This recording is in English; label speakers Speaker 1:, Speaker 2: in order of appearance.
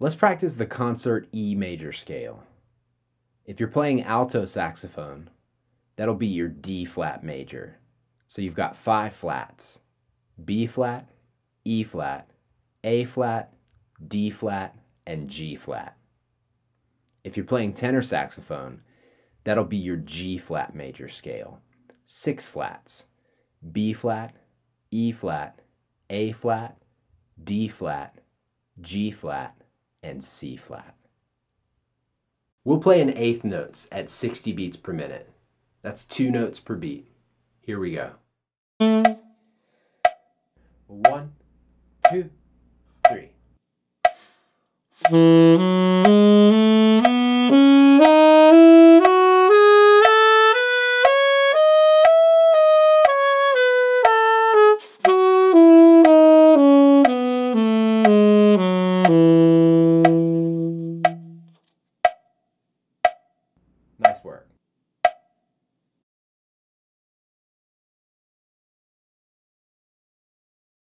Speaker 1: Let's practice the concert E major scale. If you're playing alto saxophone, that'll be your D flat major. So you've got five flats B flat, E flat, A flat, D flat, and G flat. If you're playing tenor saxophone, that'll be your G flat major scale. Six flats B flat, E flat, A flat, D flat, G flat, and C flat. We'll play in eighth notes at 60 beats per minute. That's two notes per beat. Here we go. One, two, three. Nice work.